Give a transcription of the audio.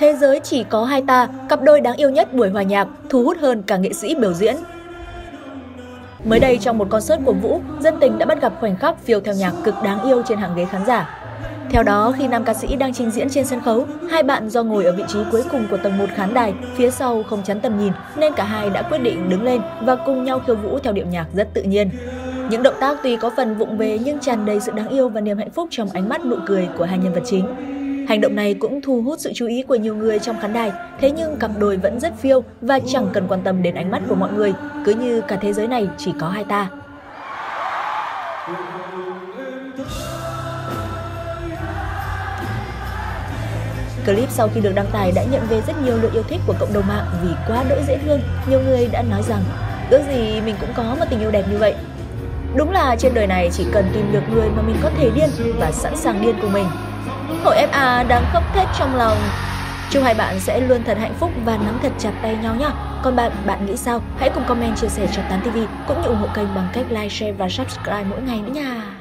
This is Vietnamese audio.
Thế giới chỉ có hai ta, cặp đôi đáng yêu nhất buổi hòa nhạc, thu hút hơn cả nghệ sĩ biểu diễn. Mới đây trong một concert của Vũ, dân tình đã bắt gặp khoảnh khắc phiêu theo nhạc cực đáng yêu trên hàng ghế khán giả. Theo đó, khi nam ca sĩ đang trình diễn trên sân khấu, hai bạn do ngồi ở vị trí cuối cùng của tầng 1 khán đài, phía sau không chắn tầm nhìn, nên cả hai đã quyết định đứng lên và cùng nhau khiêu vũ theo điệu nhạc rất tự nhiên. Những động tác tuy có phần vụng về nhưng tràn đầy sự đáng yêu và niềm hạnh phúc trong ánh mắt nụ cười của hai nhân vật chính. Hành động này cũng thu hút sự chú ý của nhiều người trong khán đài, thế nhưng cặp đôi vẫn rất phiêu và chẳng cần quan tâm đến ánh mắt của mọi người, cứ như cả thế giới này chỉ có hai ta. Clip sau khi được đăng tải đã nhận về rất nhiều lượt yêu thích của cộng đồng mạng vì quá đỗi dễ thương. Nhiều người đã nói rằng, ước gì mình cũng có một tình yêu đẹp như vậy. Đúng là trên đời này chỉ cần tìm được người mà mình có thể điên và sẵn sàng điên cùng mình. Hội FA đang khóc thét trong lòng. Chúc hai bạn sẽ luôn thật hạnh phúc và nắm thật chặt tay nhau nhé. Còn bạn, bạn nghĩ sao? Hãy cùng comment chia sẻ cho Tán TV cũng như ủng hộ kênh bằng cách like, share và subscribe mỗi ngày nữa nha.